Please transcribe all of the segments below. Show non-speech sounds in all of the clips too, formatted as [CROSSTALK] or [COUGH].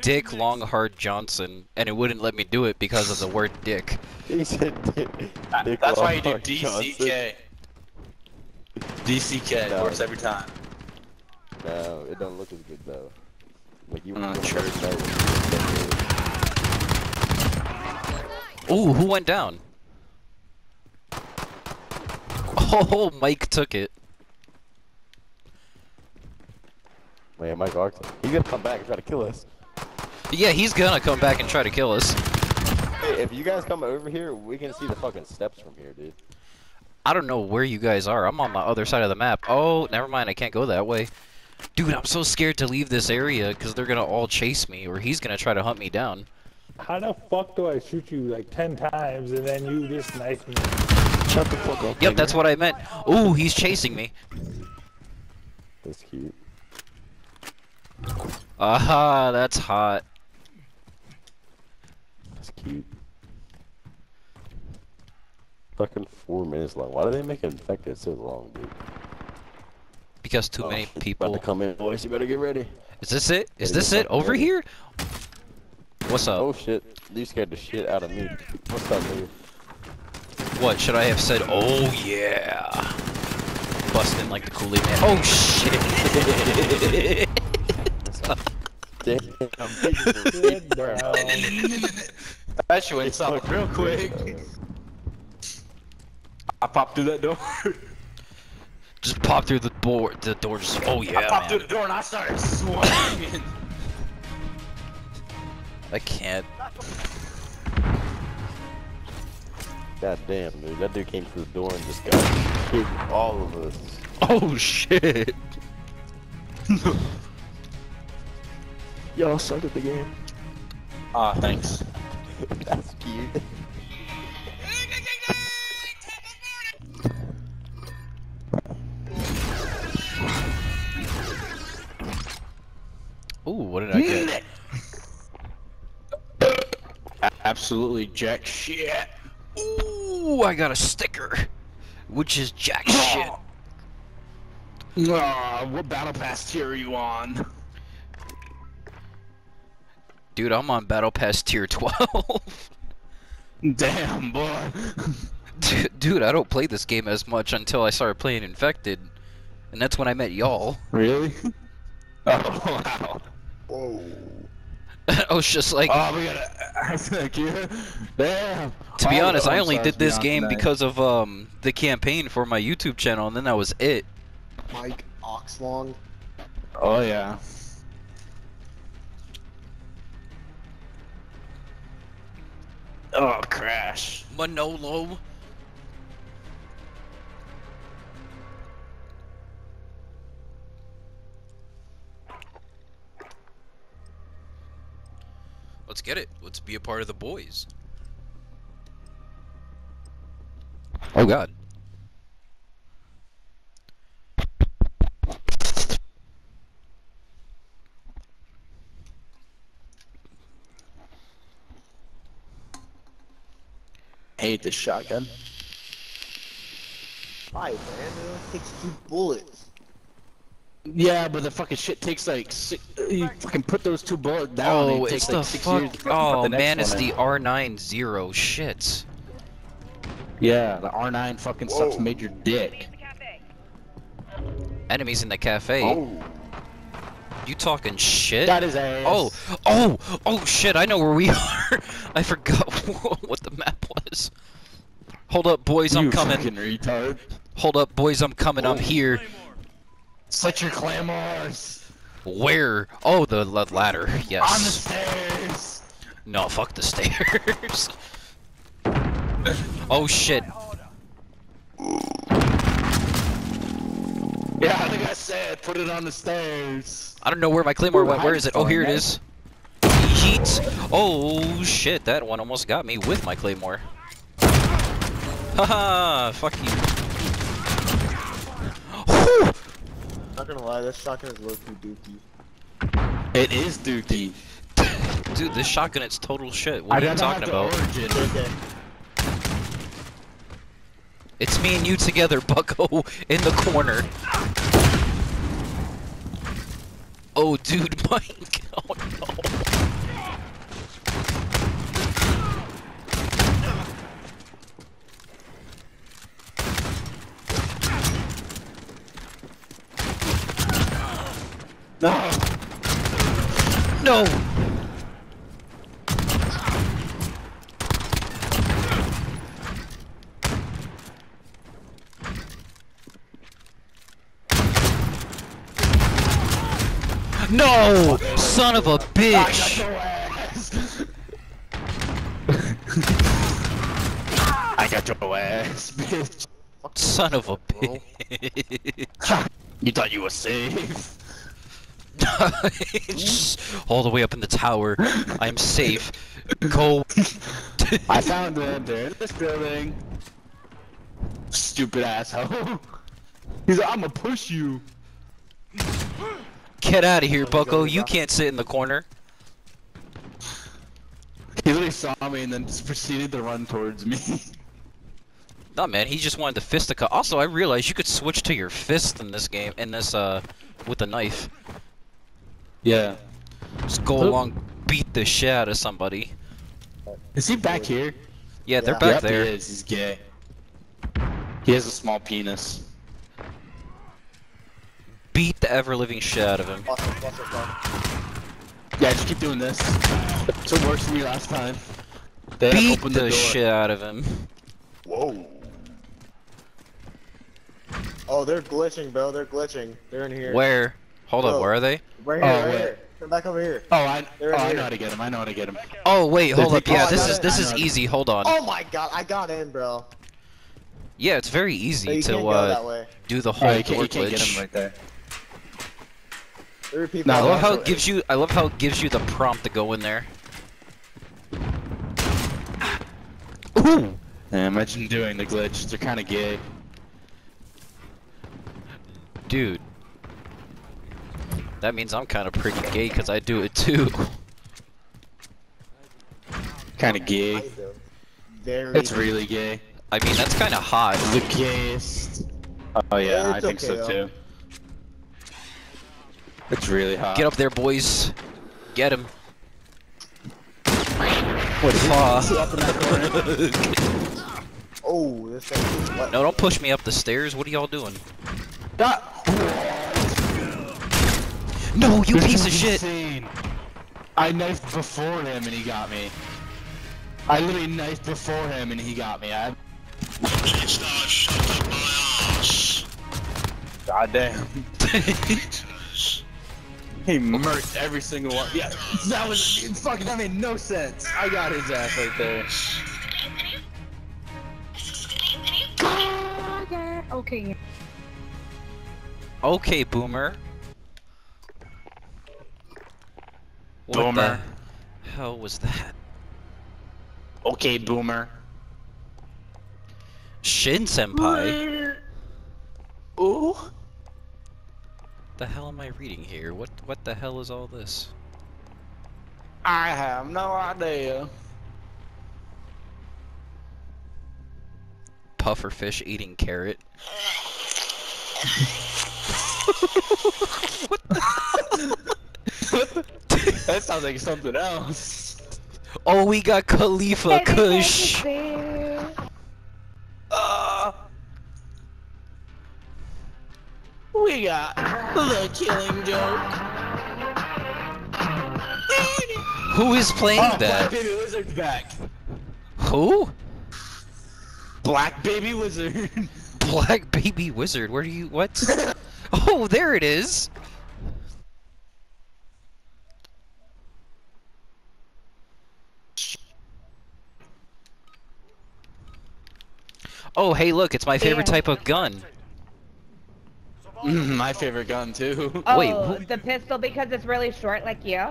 Dick Longhard Johnson, and it wouldn't let me do it because of the word dick. [LAUGHS] He said Dick. Dick That's why you do Longhorn Johnson. DCK. DCK No. works every time. No, it don't look as good though. Like you. I'm not sure. Ooh, who went down? Oh, [LAUGHS] Mike took it. Man, Mike Arts. He's gonna come back and try to kill us. Yeah, he's gonna come back and try to kill us. Hey, if you guys come over here, we can see the fucking steps from here, dude. I don't know where you guys are. I'm on the other side of the map. Oh, never mind. I can't go that way. Dude, I'm so scared to leave this area because they're gonna all chase me, or he's gonna try to hunt me down. How the fuck do I shoot you like ten times and then you just knife me? Shut the fuck up. Yep, that's what I meant. Ooh, he's chasing me. That's cute. Aha, that's hot. That's cute. Fucking four minutes long. Why do they make infected so long, dude? Because too Oh, many About to people. come in, boys. You better get ready. Is this it? Is this it? Over ready. here? What's up? Oh shit! You scared the shit out of me. What's up, dude? What should I have said? Oh yeah. Busting like the Kool-Aid man. Oh shit. [LAUGHS] Damn. [LAUGHS] Sit down. [LAUGHS] That shit went south real quick. I popped through that door. [LAUGHS] just pop through the door. The door. Just. Oh yeah. I yeah, popped through the door and I started swinging. [COUGHS] I can't. God damn, dude. That dude came through the door and just got kicked all of us. Oh shit. [LAUGHS] Y'all suck at the game. Ah, thanks. That's cute. Ooh, what did I get? Absolutely jack shit. Ooh, I got a sticker, which is jack shit. Ah, what battle pass tier are you on? Dude, I'm on Battle Pass Tier [LAUGHS] 12. Damn, boy. [LAUGHS] Dude, dude, I don't play this game as much until I started playing Infected, and that's when I met y'all. Really? [LAUGHS] Oh, wow. Whoa. I was just like, Oh, we gotta. Thank you. Damn. to be All honest, the I only All-Stars did this game tonight. because of um the campaign for my YouTube channel, and then that was it. Mike Oxlong. Oh, yeah. Oh, crash. Manolo. Let's get it. Let's be a part of the boys. Oh god. Hate this shotgun. Why, man? It only takes two bullets. Yeah, but the fucking shit takes like six, you fucking put those two bullets down. Oh, it it's takes, like, the six fuck. years to Oh the man, it's the in. R90 shit. Yeah, the R9 fucking sucks Whoa. major dick. Enemies in the cafe. Oh, You talking shit? That is ass. Oh, oh, oh shit, I know where we [LAUGHS] are. I forgot [LAUGHS] what the map was. Hold up, boys, I'm you coming. fucking retard. Hold up, boys, I'm coming. I'm oh. here. Set your claymores Where? Oh, the la- ladder. on the stairs. No, fuck the stairs. [LAUGHS] oh shit. Yeah, like I said, put it on the stairs. I don't know where my claymore Ooh, went. Where is it? Oh, here it hiding is. Yeet. Oh shit, that one almost got me with my claymore. Haha, fuck you. Not gonna lie, this shotgun is low key dookie. It is Dookie. Dude, this shotgun it's total shit. What are you talking about? Okay. It's me and you together, Bucko, in the corner. Oh, dude, [LAUGHS] Mike. Oh no. No! No! No! Son of a bitch! I got your ass, bitch. Son of a bitch. You thought you were safe? [LAUGHS] All the way up in the tower. I'm safe. Go. [LAUGHS] I found them. They're in this building. Stupid asshole. [LAUGHS] He's like, I'm gonna push you. Get out of here, Bucko. You can't sit in the corner. He literally saw me and then just proceeded to run towards me. No, man, he just wanted the fisticuff. Also, I realized you could switch to your fist in this game, in this, uh, with a knife. Yeah. Just go Oop. along, beat the shit out of somebody. Is he back here? Yeah, they're Yeah. back yep, there. he is. He's gay. He has a small penis. Beat the ever-living shit out of him. Awesome, awesome, awesome. Yeah, just keep doing this. So it worked for me last time. They Beat opened the, shit out of him. Whoa. Oh, they're glitching, bro. They're glitching. They're in here. Where? Hold up, where are they? Right Oh, here, right wait. here. Come back over here. Oh, I, They're oh, I here. know how to get him. I know how to get him. Oh, wait, hold up. Yeah, Oh, this is this is know. easy. Hold on. Oh my god, I got in, bro. Yeah, it's very easy to can't go that uh, do the whole Oh, you can't, you can't get glitch. him right there. There are people Nah, I love how it gives you. I love how it gives you the prompt to go in there. Ooh. Yeah, imagine doing the glitch. They're kind of gay. Dude. That means I'm kind of pretty gay because I do it too. Kind of gay. Very. It's really gay. I mean, that's kind of hot. The gayest. Oh yeah, I think okay, so though. too. It's really hot. Get up there, boys. Get him. What is Aw. [LAUGHS] Oh, this thing. What? No, don't push me up the stairs. What are y'all doing? No, you This piece of is shit. I knifed before him and he got me. I literally knifed before him and he got me. I. God damn. [LAUGHS] he murked every single one. Yeah, that was fucking. That made no sense. I got his ass right there. Okay. Okay, boomer. What Boomer. the hell was that? Okay, boomer. Shin Senpai. Ooh. The hell am I reading here? What what the hell is all this? I have no idea. Pufferfish eating carrot. [LAUGHS] [LAUGHS] That sounds like something else. [LAUGHS] Oh, we got Khalifa Kush. Uh, we got the killing joke. Who is playing Oh, Black that? Baby Wizard's back. Who? Black Baby Wizard. [LAUGHS] Black Baby Wizard. Where do you what? [LAUGHS] oh, there it is. Oh, hey, look, it's my favorite Damn. type of gun. Mm, [LAUGHS] my favorite gun too. Oh, Wait, who- the pistol because it's really short like you?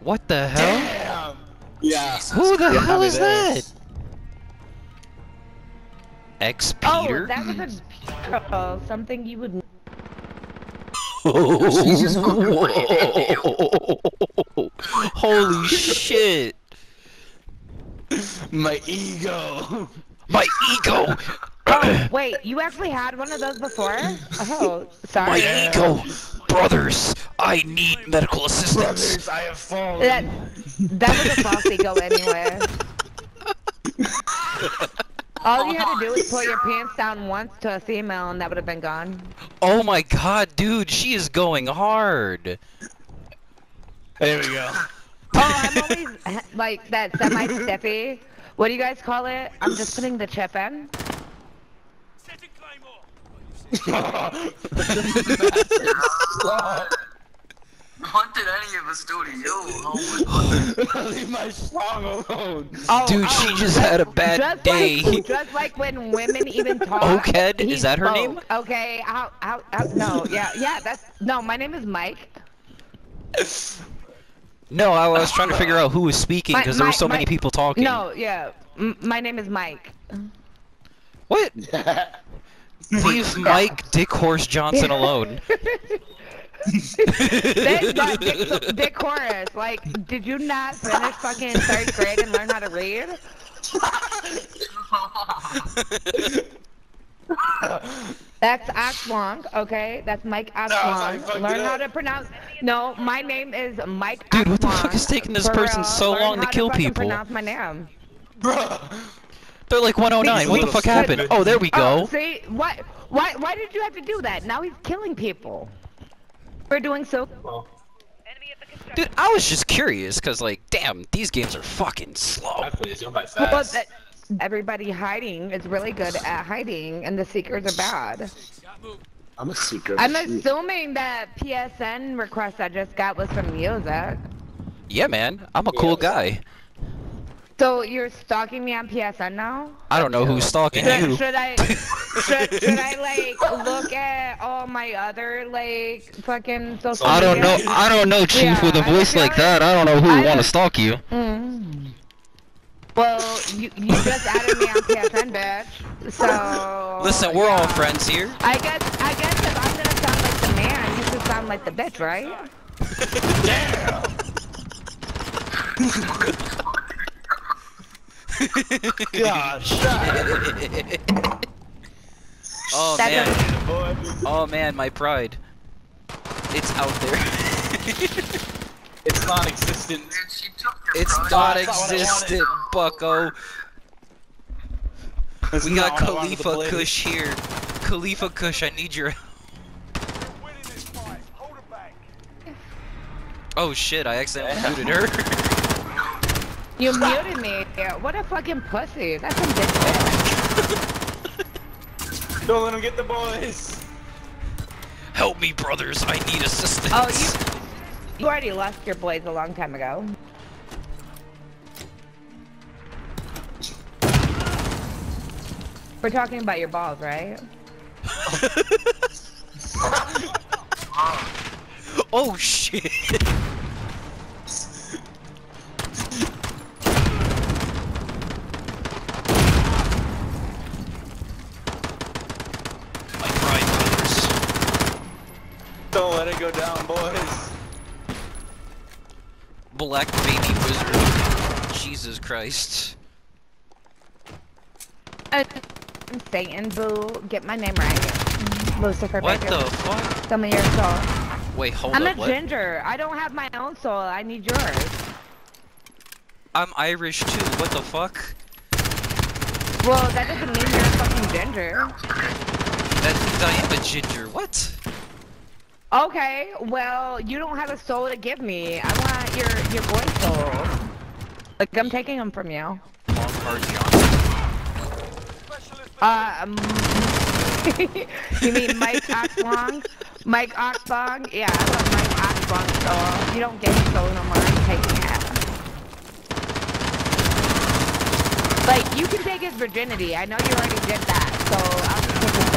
What the hell? Damn. Yeah. Who the Yeah, hell is that? X Peter? Oh, that was a oh, something you would [LAUGHS] Holy shit! [LAUGHS] My ego. My ego! [LAUGHS] Oh, [CLEARS THROAT] wait, you actually had one of those before? Oh, sorry. My sorry. ego! Brothers, I need medical assistance! Brothers, I have fallen. That that was a false ego [LAUGHS] anyway. All you had to do was put your pants down once to a female and that would have been gone. Oh my god, dude, she is going hard! There we go. Oh, I'm always [LAUGHS] like that semi-stiffy. What do you guys call it? I'm just putting the chip in. What did any of us do to you? Oh Leave my song alone. Oh, Dude, oh, she just had a oh. bad just day. Like, just like when women even [LAUGHS] talk. He Is that her spoke. name? Okay, how, how, how, no, yeah, yeah, that's, no, my name is Mike. [LAUGHS] No, I was trying to figure out who was speaking because there were my- so many people talking. No, yeah, m my name is Mike. What? [LAUGHS] Leave oh Mike Dick Horse Johnson alone. [LAUGHS] That, that Dick, Dick Horace, like, did you not finish fucking third grade and learn how to read? [LAUGHS] That's Axwong, okay? That's Mike I Axwong. fucked Learn how to pronounce. No, my name is Mike. Dude, what the fuck is taking this For person real. so Learn long to how kill fucking people? Pronounce my name. Bruh. They're like 109. What the fuck happened? Oh, there we Oh, go. see, why, why, why did you have to do that? Now he's killing people. We're doing so. Dude, I was just curious because, like, damn, these games are fucking slow. I play this game by Well, fast. That, everybody hiding is really good at hiding, and the seekers are bad. I'm a seeker. I'm Shoot. assuming that PSN request I just got was from music. Yeah, man, I'm a cool guy. So you're stalking me on PSN now? I don't know who's stalking Should, you. should I should, should I like look at all my other like fucking social I don't know. I don't know, Chief, Yeah, with a I voice like like- that. I don't know who would want to stalk you. Mm. Well, you you just added me on PSN, bitch. So Listen, we're all friends here. I guess I guess if I'm gonna sound like the man, you should sound like the bitch, right? Damn. [LAUGHS] Gosh. Oh That man. Boy. Oh man, my pride. It's out there. [LAUGHS] It's non-existent. It's not That's not what I existent, bucko. That's We got what I wanted to Khalifa. Kush here. Khalifa Kush, I need your Oh shit, I accidentally muted her. You muted me. What a fucking pussy. That's some bitch. [LAUGHS] Don't let him get the boys. Help me, brothers, I need assistance. Oh, you you already lost your boys a long time ago. We're talking about your balls, right? [LAUGHS] Oh shit. My pride brothers. Don't let it go down, boys. Black baby wizard. Jesus Christ. Uh, Satan, boo. Get my name right. Mm-hmm. Lucifer What Baker. the fuck? Tell me your soul. Wait, hold I'm up. a What? ginger. I don't have my own soul. I need yours. I'm Irish too. What the fuck? Well, that doesn't mean you're a fucking ginger. That means I am a ginger. What? Okay, well, you don't have a soul to give me. I want your your boy soul. Like I'm taking them from you. Um, [LAUGHS] you mean Mike Oxlong? Mike Oxbong? Yeah, I love Mike Oxbong so You don't get his soul no more. I'm taking it. Like, you can take his virginity. I know you already did that, so I'll just take his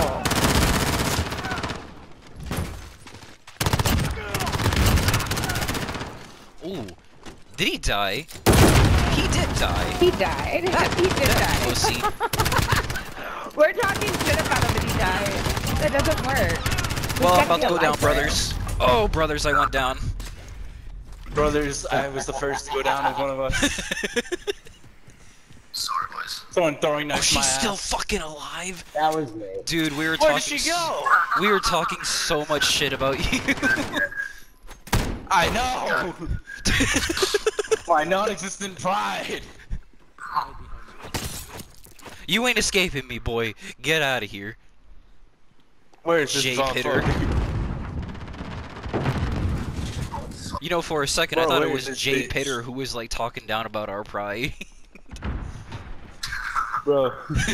soul. Ooh. Did he die? He did die. He died. he did die. pussy. [LAUGHS] We're talking shit about him and he died. That doesn't work. Well, I'm about to go down, for him. brothers. Oh, brothers, I went down. Brothers, I was the first to go down as one of us. [LAUGHS] Sorry, boys. Someone throwing Oh, she's my still ass. fucking alive. That was me. Dude, we were Where talking. did she go? We were talking so much shit about you. [LAUGHS] I know. [LAUGHS] my non-existent pride. You ain't escaping me, boy. Get out of here. Where is this Jay dog Pitter. You know, for a second I thought it was Jay bitch? Pitter who was like talking down about our pride. [LAUGHS] Bro. Oh, it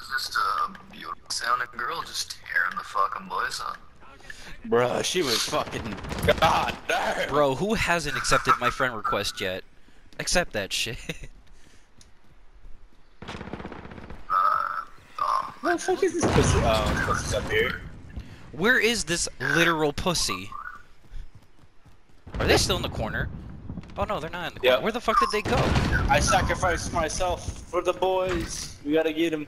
was just a beautiful sounding girl just tearing the fucking boys up. Bro, she was fucking. [LAUGHS] God damn. Bro, who hasn't accepted my friend request yet? Accept that shit. [LAUGHS] What the fuck is this pussy? Uh, oh, pussy's up here. Where is this literal pussy? Are they still in the corner? Oh no, they're not in the corner. Yep. Where the fuck did they go? I sacrificed myself for the boys. We gotta get him.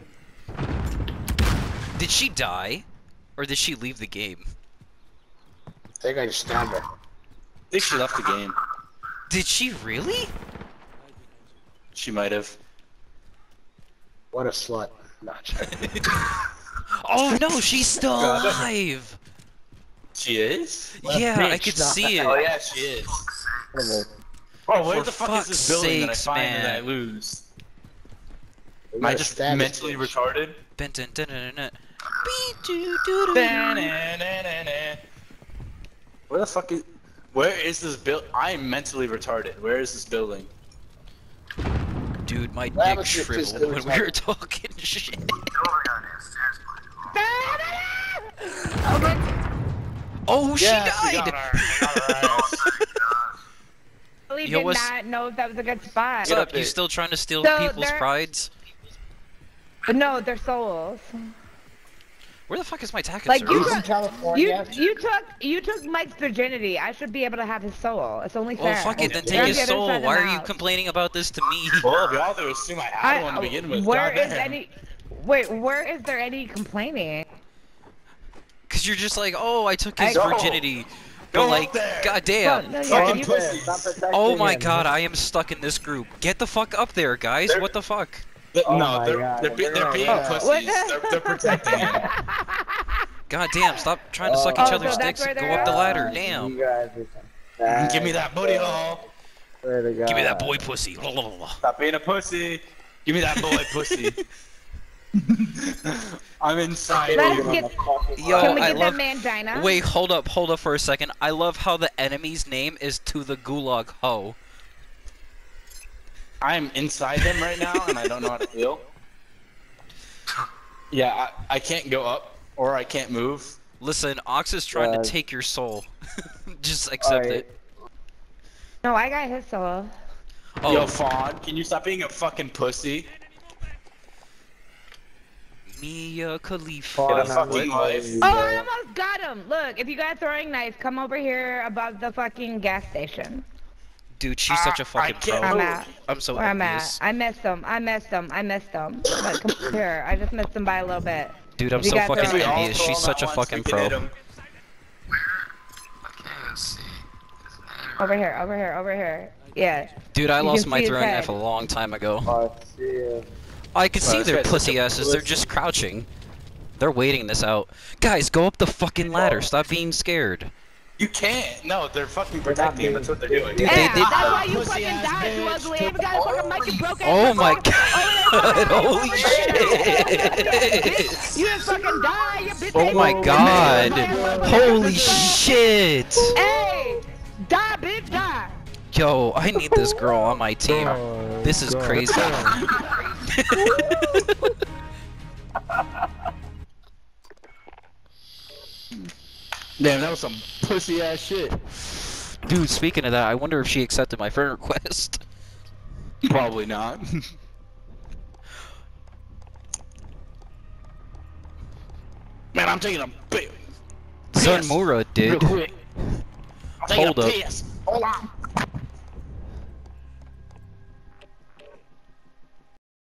Did she die? Or did she leave the game? I think I just stabbed her. I think she left the game. Did she really? She might have. What a slut. Not [LAUGHS] joking. Oh no, she's still [LAUGHS] alive! She is? Yeah, I bitch, could no. see Oh yeah, she is. Oh, where For the fuck is this building that I sakes, find that I lose? Am I just mentally bitch. retarded? Dun, dun, dun, dun, dun, dun. Where the fuck is? Where is this build? I am mentally retarded. Where is this building? Dude, my What dick happens if this shriveled when we were talking [LAUGHS] shit. Get over here on the stairs, [LAUGHS] please. Okay. Oh, she Yes, we died! got her. We got her ass. [LAUGHS] Yo, did what's- not know that was a good spot. What's up? up You still trying to steal So people's they're- prides? But no, they're souls. Where the fuck is my tacket Like, you He's server? in You California. you took you took Mike's virginity. I should be able to have his soul. It's only fair. Well, fuck it, then You're take his soul. of the Why are you complaining about this to me? [LAUGHS] Well, y'all there assume I had I- one to begin with. Where is Goddamn. any? Wait, where is there any complaining? Cause you're just like, oh, I took his I- virginity. Go But like, there. goddamn. No, Fucking pussy. Oh my him. god, I am stuck in this group. Get the fuck up there, guys. There- What the fuck? Th- Oh no, they're, God, they're, be- they're they're being Oh, pussies. They're, they're protecting him. [LAUGHS] God damn, stop trying to suck Oh, each other's oh, that's dicks and go up the ladder. Damn. guys are Give me that booty hole. Swear to God. Give me that boy pussy. Stop being a pussy. Give me that boy pussy. [LAUGHS] I'm inside. Let us get. Yo, Can we I get love. that mangina? Wait, hold up, hold up for a second. I love how the enemy's name is to the gulag ho. I'm inside them right now, and I don't know how to feel. Yeah, I, I can't go up, or I can't move. Listen, Ox is trying Uh, to take your soul. [LAUGHS] Just accept Alright. it. No, I got his soul. Oh, Yo, Fawn, can you stop being a fucking pussy? Mia Khalifa. Fawn, Get a I'm fucking life. Oh. I almost got him. Look, if you got a throwing knife, come over here above the fucking gas station. Dude, she's such a fucking pro. I'm move. at. I'm so Where I'm at. I missed them. I missed them. I missed them. But come here. I just missed them by a little bit. Dude, I'm If so fucking are- envious. She's such a fucking we can hit pro. him. I can't see. Over here. Over here. Over here. Yeah. Dude, I You lost my throwing knife a long time ago. Oh, see ya. I can see this their guy's pussy asses. They're just crouching. They're waiting this out. Guys, go up the fucking ladder. Stop being scared. You can't. No, they're fucking protecting. That's what they're doing. Dude, yeah, they- that's why oh you fucking died, you bitch. ugly. Every guy fucking mic is broken. Oh my Oh, god! Holy shit! You didn't fucking die, you bitch. Oh my god! Holy shit! Hey! Die, bitch, die. Yo, I need this girl on my team. Oh, This is oh, God. [LAUGHS] crazy. Damn, that was some pussy ass shit. Dude, speaking of that, I wonder if she accepted my friend request. [LAUGHS] Probably not. Man, I'm taking a big Sun piss Mura real quick. I'm taking Hold a up. piss. Hold on.